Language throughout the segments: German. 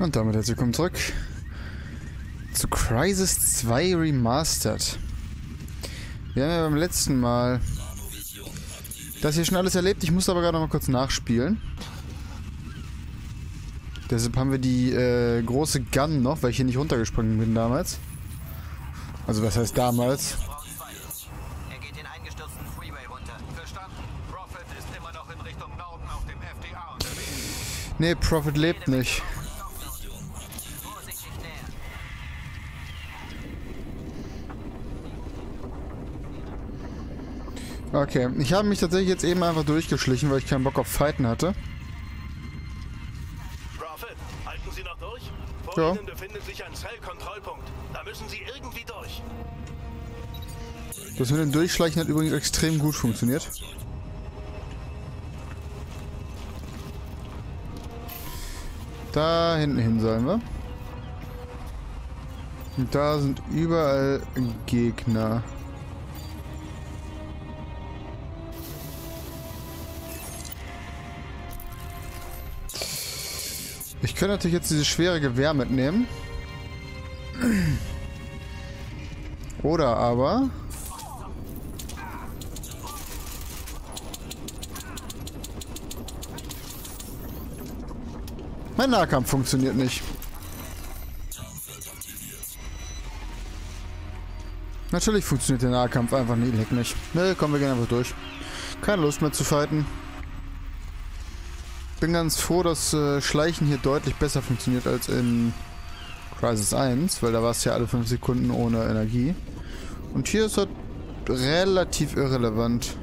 Und damit herzlich willkommen zurück zu Crisis 2 Remastered. Wir haben ja beim letzten Mal das hier schon alles erlebt. Ich muss aber gerade noch mal kurz nachspielen. Deshalb haben wir die äh, große Gun noch, weil ich hier nicht runtergesprungen bin damals. Also was heißt damals? Er geht den eingestürzten Okay, ich habe mich tatsächlich jetzt eben einfach durchgeschlichen, weil ich keinen Bock auf Fighten hatte. Prophet, halten Sie noch durch? Vor Ja. Ihnen befindet sich ein Zellkontrollpunkt. Da müssen Sie irgendwie durch. Das mit dem Durchschleichen hat übrigens extrem gut funktioniert. Da hinten hin sollen wir. Und da sind überall Gegner. Könnte natürlich jetzt dieses schwere Gewehr mitnehmen. Oder aber... Mein Nahkampf funktioniert nicht. Natürlich funktioniert der Nahkampf einfach nicht. Leck mich. Ne, kommen wir gerne einfach durch. Keine Lust mehr zu fighten. Bin ganz froh, dass äh, Schleichen hier deutlich besser funktioniert als in Crisis 1, weil da war es ja alle 5 Sekunden ohne Energie. Und hier ist das relativ irrelevant.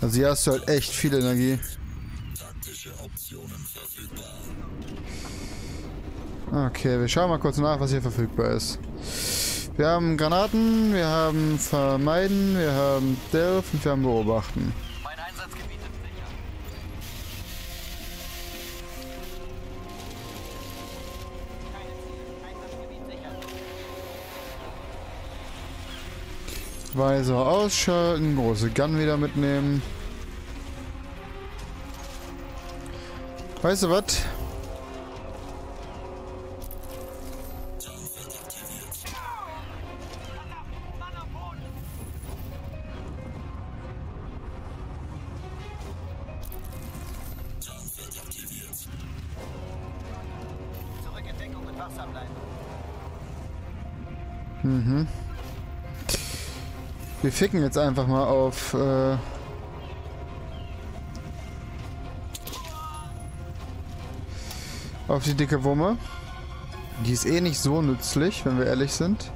Also hier hast du halt echt viel Energie. Okay, wir schauen mal kurz nach, was hier verfügbar ist. Wir haben Granaten, wir haben Vermeiden, wir haben Delph und wir haben Beobachten. Mein Einsatzgebiet ist sicher. Weiser ausschalten, große Gun wieder mitnehmen. Weißt du was? Wir ficken jetzt einfach mal auf. Äh auf die dicke Wumme. Die ist eh nicht so nützlich, wenn wir ehrlich sind.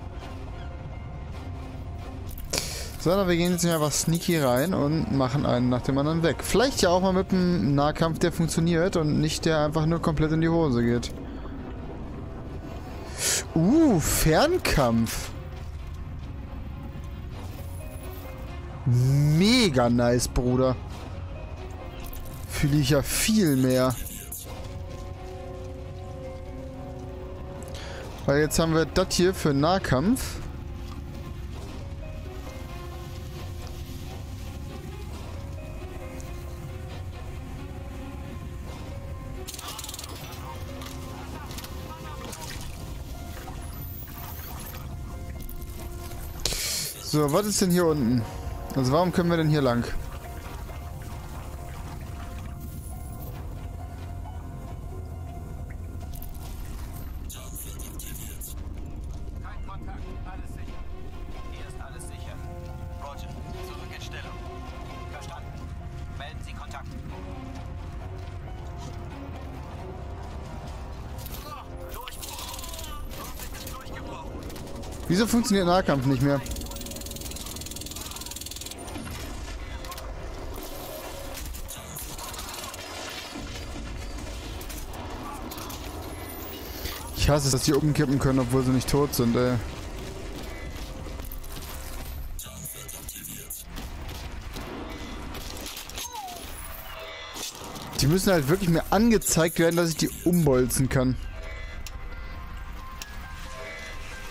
Sondern wir gehen jetzt einfach sneaky rein und machen einen nach dem anderen weg. Vielleicht ja auch mal mit einem Nahkampf, der funktioniert und nicht der einfach nur komplett in die Hose geht. Uh, Fernkampf. Mega nice, Bruder. Fühle ich ja viel mehr. Weil jetzt haben wir das hier für Nahkampf. So, was ist denn hier unten? Also warum können wir denn hier lang? Kein Kontakt. Alles sicher. Hier Ich hasse es, dass die umkippen können, obwohl sie nicht tot sind, ey. Die müssen halt wirklich mir angezeigt werden, dass ich die umbolzen kann.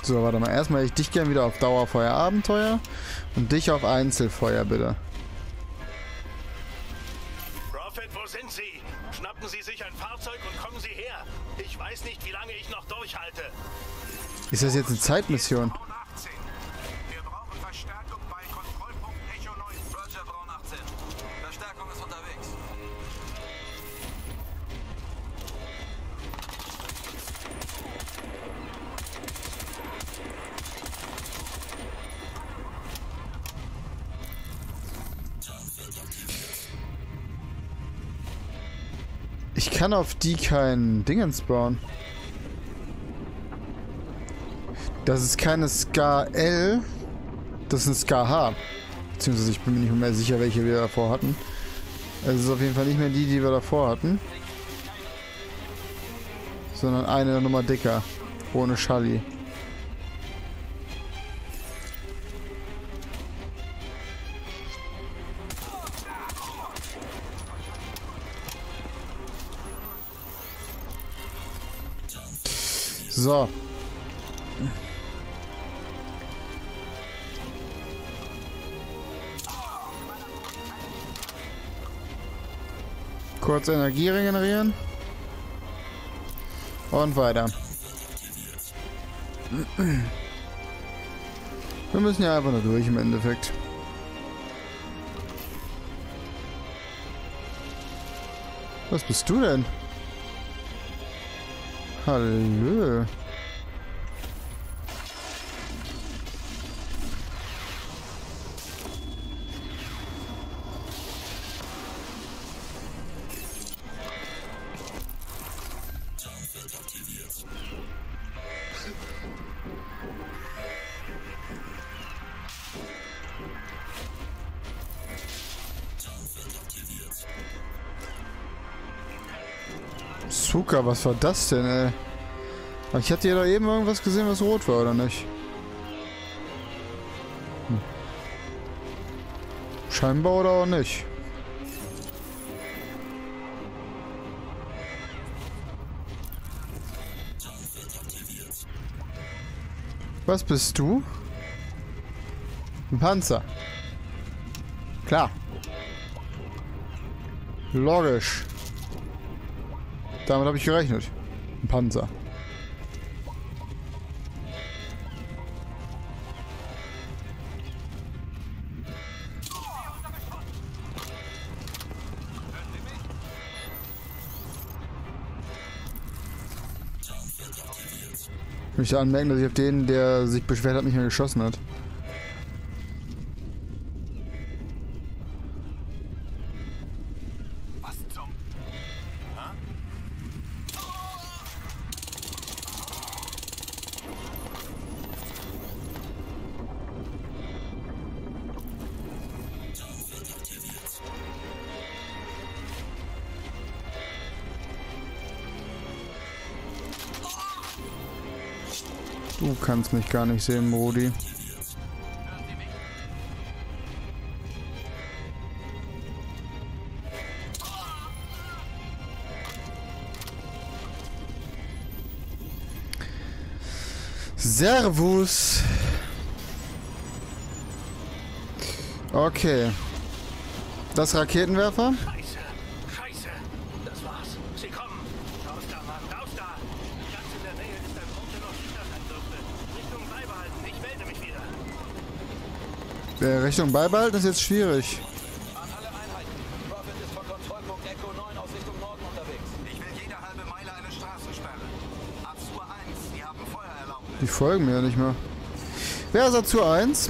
So, warte mal. Erstmal hätte ich dich gern wieder auf Dauerfeuer Abenteuer und dich auf Einzelfeuer, bitte. Ist das jetzt eine Zeitmission? Braun 18. Wir brauchen Verstärkung bei Kontrollpunkt Echo 9. Roger, Braun 18. Verstärkung ist unterwegs. Ich kann auf die kein Dingens bauen. Das ist keine Ska L. Das ist ein Ska H. Beziehungsweise ich bin mir nicht mehr sicher, welche wir davor hatten. Es ist auf jeden Fall nicht mehr die, die wir davor hatten. Sondern eine Nummer dicker. Ohne Schalli. So. Kurz Energie regenerieren. Und weiter. Wir müssen ja einfach nur durch im Endeffekt. Was bist du denn? Hallo. Zucker, was war das denn, ey? Ich hatte ja da eben irgendwas gesehen, was rot war, oder nicht? Hm. Scheinbar oder auch nicht. Was bist du? Ein Panzer. Klar. Logisch. Damit habe ich gerechnet. Ein Panzer. Ich möchte anmerken, dass ich auf den, der sich beschwert hat, nicht mehr geschossen hat. Du kannst mich gar nicht sehen, Brody. Servus. Okay. Das Raketenwerfer? Scheiße, scheiße. Das war's. Sie kommen. Raus da, Mann, raus da. Ganz in der Nähe ist ein Punkt, der noch sicher sein dürfte. Richtung beibehalten. Ich melde mich wieder. Der Richtung beibehalten ist jetzt schwierig. An alle Einheiten. Prophet ist von Kontrollpunkt Echo 9 aus Richtung Norden unterwegs. Ich will jede halbe Meile eine Straßensperre. Azur 1, Sie haben Feuererlaubnis. Die folgen mir ja nicht mehr. Wer ist dazu 1?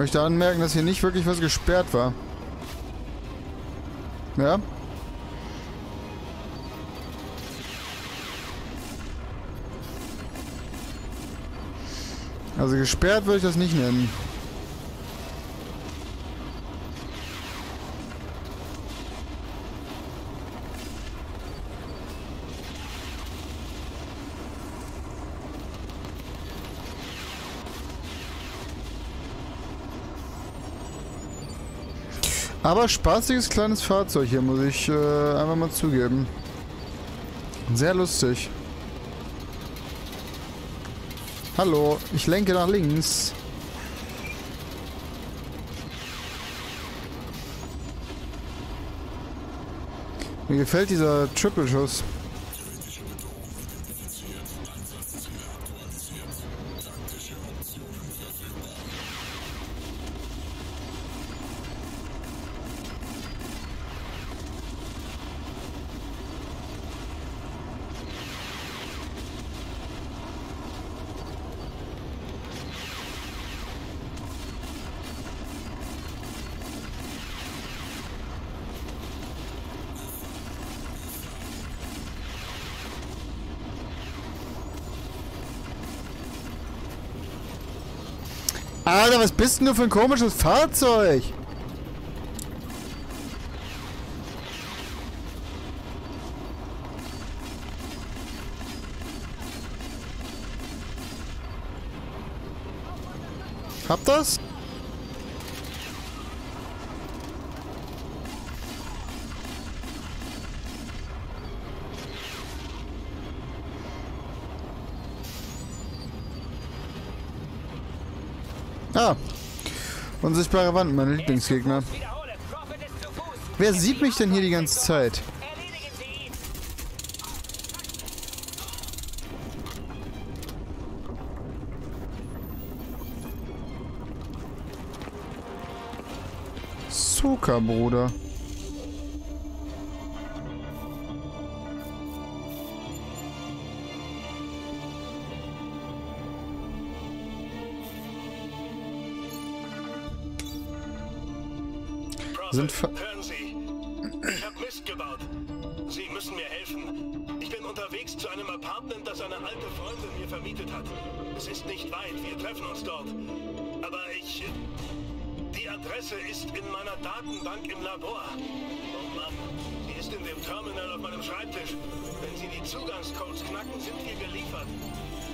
möchte anmerken, dass hier nicht wirklich was gesperrt war. Ja? Also gesperrt würde ich das nicht nennen. Aber spaßiges kleines Fahrzeug hier, muss ich äh, einfach mal zugeben. Sehr lustig. Hallo, ich lenke nach links. Mir gefällt dieser Triple-Schuss. Alter, was bist denn du für ein komisches Fahrzeug? Habt das? Unsichtbare Wand, mein Lieblingsgegner. Wer sieht mich denn hier die ganze Zeit? Zucker, Bruder. Sind ver Hören Sie, ich habe Mist gebaut. Sie müssen mir helfen. Ich bin unterwegs zu einem Apartment, das eine alte Freundin mir vermietet hat. Es ist nicht weit, wir treffen uns dort. Aber ich... Die Adresse ist in meiner Datenbank im Labor. Oh Mann, sie ist in dem Terminal auf meinem Schreibtisch. Wenn Sie die Zugangscodes knacken, sind wir geliefert.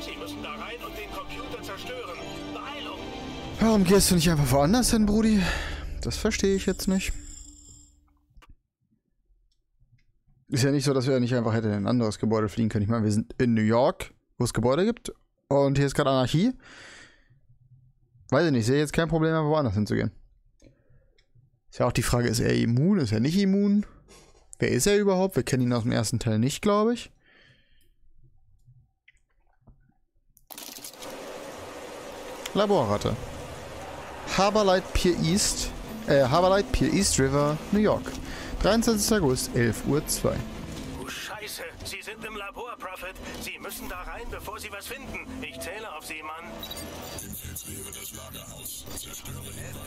Sie müssen da rein und den Computer zerstören. Beeilung! Warum gehst du nicht einfach woanders hin, Brudi? Das verstehe ich jetzt nicht. Ist ja nicht so, dass wir nicht einfach hätten in ein anderes Gebäude fliegen können. Ich meine, wir sind in New York, wo es Gebäude gibt. Und hier ist gerade Anarchie. Weiß ich nicht, sehe jetzt kein Problem, einfach woanders hinzugehen. Ist ja auch die Frage, ist er immun? Ist er nicht immun? Wer ist er überhaupt? Wir kennen ihn aus dem ersten Teil nicht, glaube ich. Laborratte. Harbourlight Pier East, äh, Harbourlight Pier East River, New York. 23. August, 11.02 Uhr. Oh, Scheiße, Sie sind im Labor, Prophet. Sie müssen da rein, bevor Sie was finden. Ich zähle auf Sie, Mann.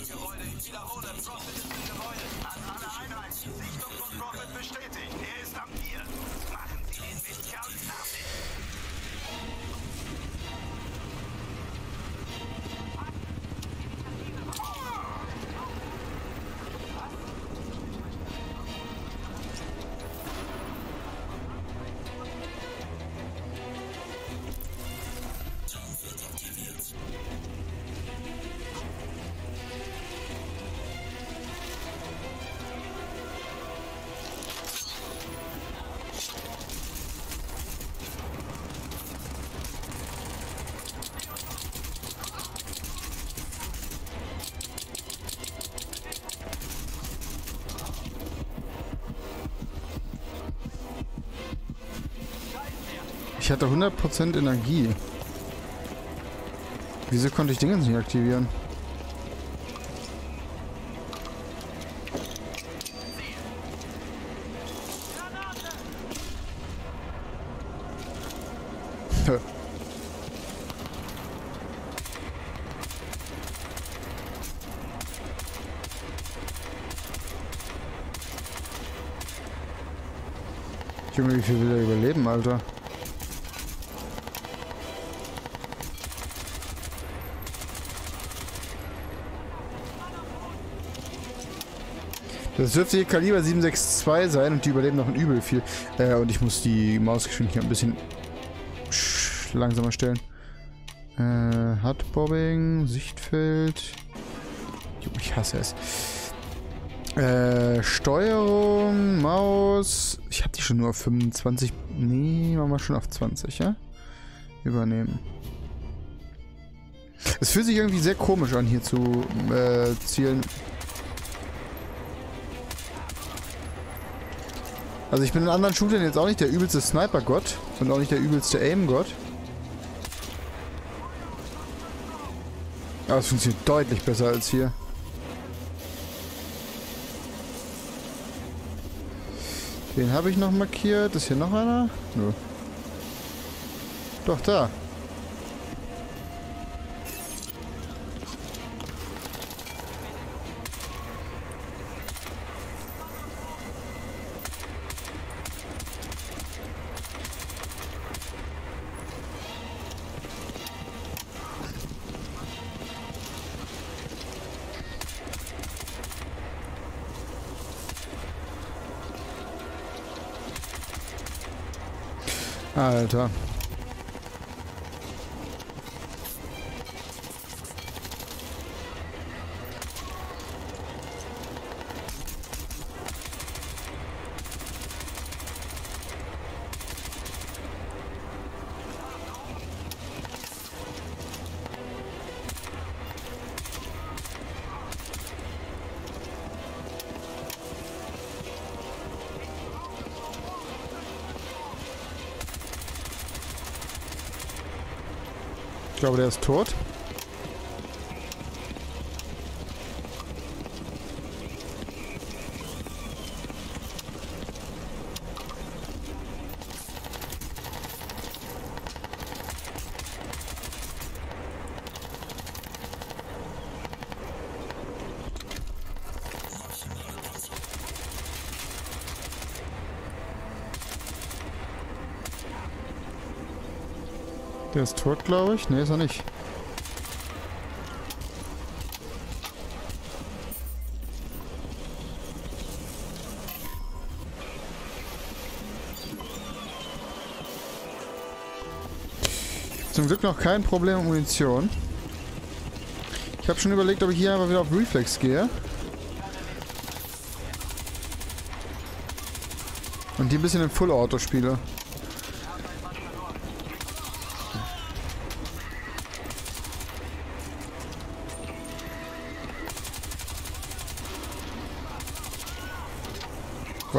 Gebäude, ich wiederhole, Prophet ist im Gebäude. An alle Einheiten, Sichtung von Prophet bestätigt. Ich hatte 100% Energie. Wieso konnte ich Dinge nicht aktivieren? Junge, wie viel will er überleben, Alter? Das dürfte hier Kaliber 762 sein und die überleben noch ein übel viel. Äh, und ich muss die Mausgeschwindigkeit ein bisschen langsamer stellen. Äh, Hardbobbing, Sichtfeld. Ich hasse es. Äh, Steuerung, Maus. Ich habe die schon nur auf 25. Nee, machen wir schon auf 20, ja? Übernehmen. Es fühlt sich irgendwie sehr komisch an, hier zu äh, zielen. Also ich bin in anderen Shootern jetzt auch nicht der übelste Sniper-Gott und auch nicht der übelste Aim-Gott. Aber es funktioniert deutlich besser als hier. Den habe ich noch markiert. Ist hier noch einer? Nö. Doch, da. Alter. Ich glaube, der ist tot. Der ist tot, glaube ich. Ne, ist er nicht. Zum Glück noch kein Problem mit Munition. Ich habe schon überlegt, ob ich hier einfach wieder auf Reflex gehe. Und die ein bisschen in Full Auto spiele.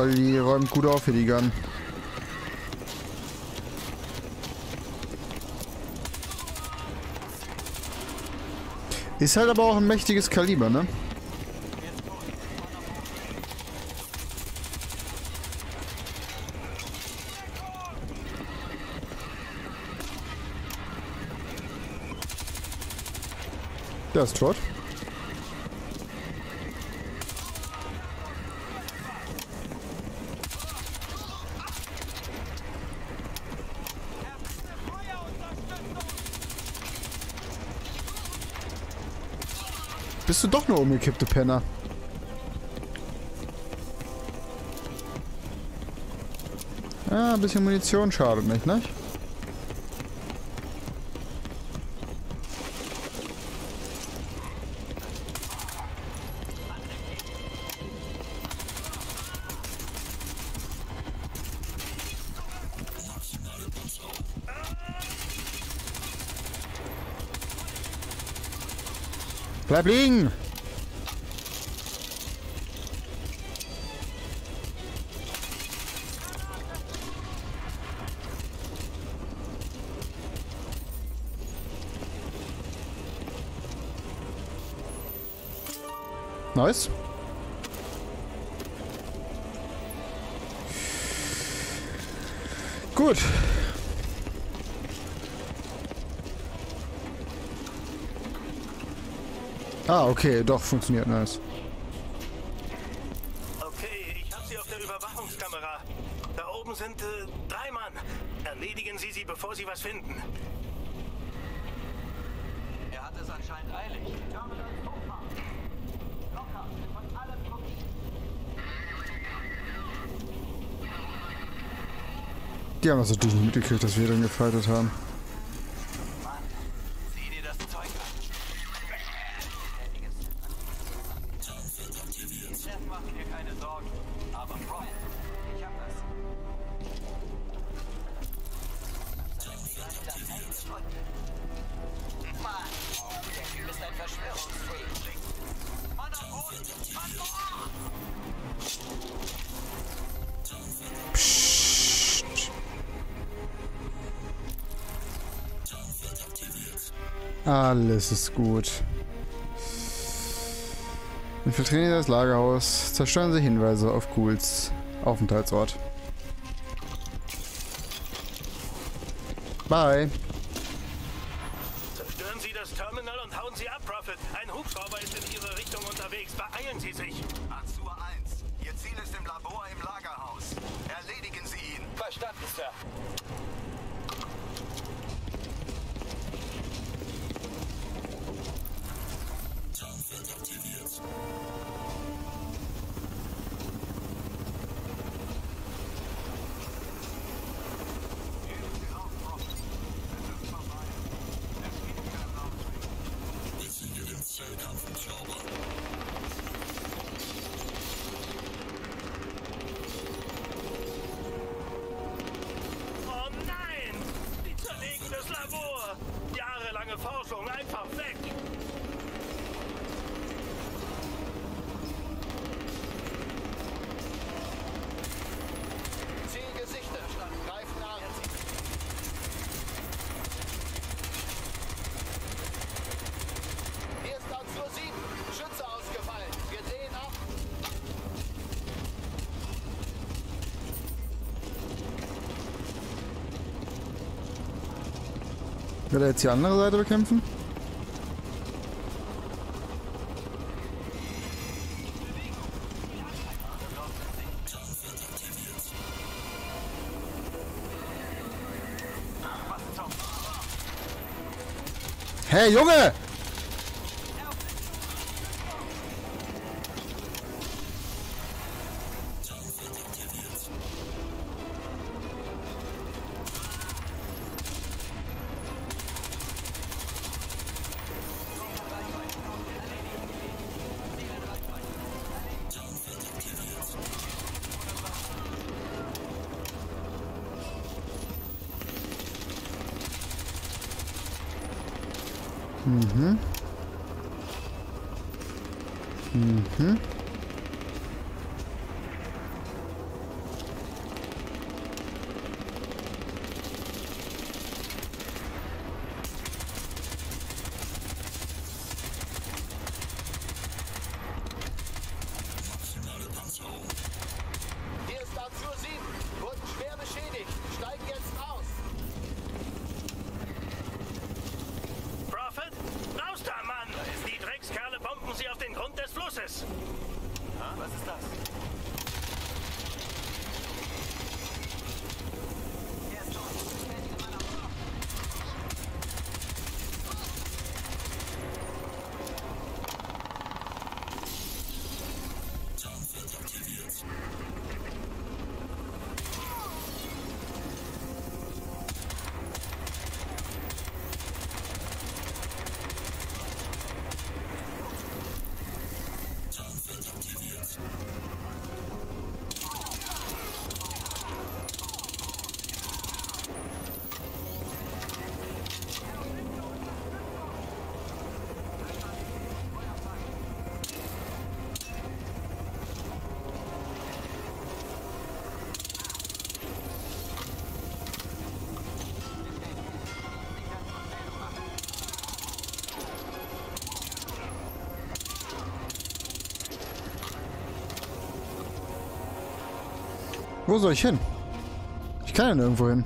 Weil die räumt gut auf hier, die Gun. Ist halt aber auch ein mächtiges Kaliber, ne? Der ist tot. Bist du doch nur umgekippte Penner? Ja, ein bisschen Munition schadet nicht, ne? Bleib liegen! Nice. Gut. Ah, okay, doch, funktioniert nice. Okay, ich habe sie auf der Überwachungskamera. Da oben sind äh, drei Mann. Erledigen Sie sie, bevor Sie was finden. Er hat es anscheinend eilig. Terminal hochfahren. Locker, von allen Truppen. Die haben das natürlich nicht mitgekriegt, dass wir drin gefightet haben. Alles ist gut. Infiltrieren Sie das Lagerhaus. Zerstören Sie Hinweise auf Ghouls Aufenthaltsort. Bye. Zerstören Sie das Terminal und hauen Sie ab, Prophet. Ein Hubschrauber ist in Ihre Richtung unterwegs. Beeilen Sie sich. Azur 1, Ihr Ziel ist im Labor im Lagerhaus. Erledigen Sie ihn. Verstanden, Sir. Oh Will er jetzt die andere Seite bekämpfen? Hey, Junge! Mhm. Mhm. Wo soll ich hin? Ich kann ja nirgendwo hin.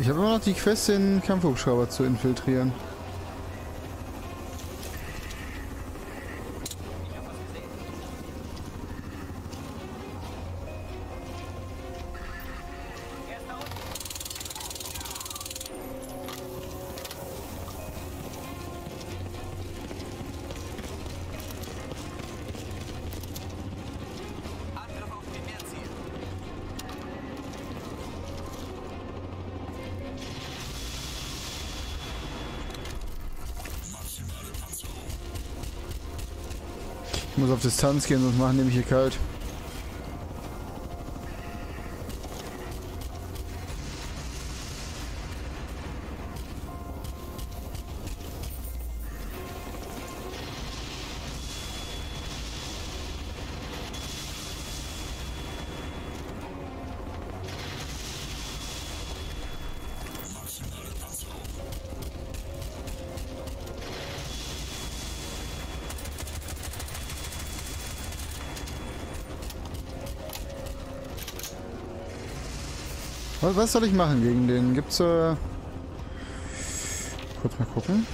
Ich habe immer noch die Quest, den Kampfhubschrauber zu infiltrieren. Auf Distanz gehen, sonst machen die mich hier kalt. Was, soll ich machen gegen den? Gibt's äh Kurz mal gucken.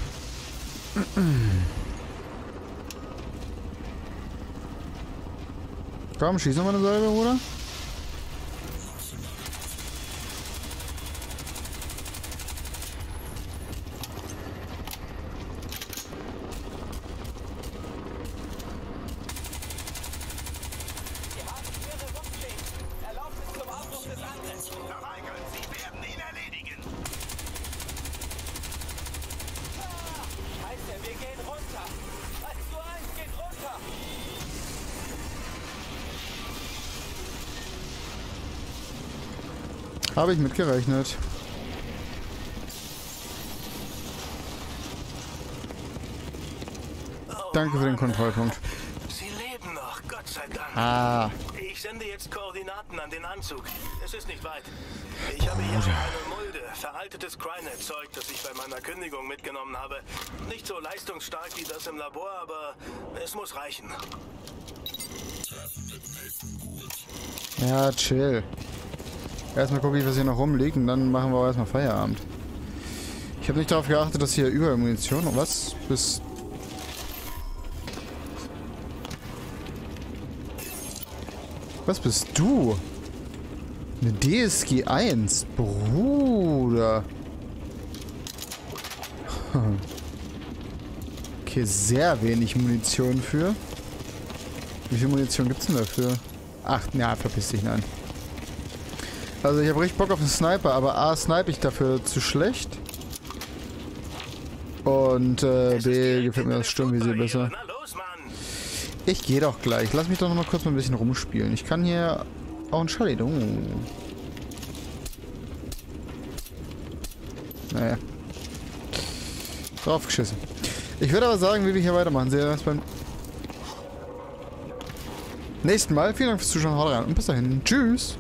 Komm, schieß nochmal eine Salbe, Bruder. Habe ich mitgerechnet. Danke für den Kontrollpunkt. Sie leben noch, Gott sei Dank. Ah, Ich sende jetzt Koordinaten an den Anzug. Es ist nicht weit. Ich habe hier eine Mulde, veraltetes Crynet-Zeug, das ich bei meiner Kündigung mitgenommen habe. Nicht so leistungsstark wie das im Labor, aber es muss reichen. ja, chill. Erstmal gucke ich, was hier noch rumliegt und dann machen wir auch erstmal Feierabend. Ich habe nicht darauf geachtet, dass hier überall Munition... Was? Bis... Was bist du? Eine DSG 1, Bruder. Okay, sehr wenig Munition für. Wie viel Munition gibt's denn dafür? Ach, ja, verpiss dich, nein. Also ich habe richtig Bock auf einen Sniper, aber A, snipe ich dafür zu schlecht. Und äh, B, gefällt mir das Sturmvisier besser. Na los, Mann! Ich gehe doch gleich. Lass mich doch noch mal kurz mal ein bisschen rumspielen. Ich kann hier auch ein Schalli. Oh. Naja. Draufgeschissen. Ich würde aber sagen, wie wir hier weitermachen. Sehen wir uns beim nächsten Mal. Vielen Dank fürs Zuschauen. Haut rein und bis dahin. Tschüss.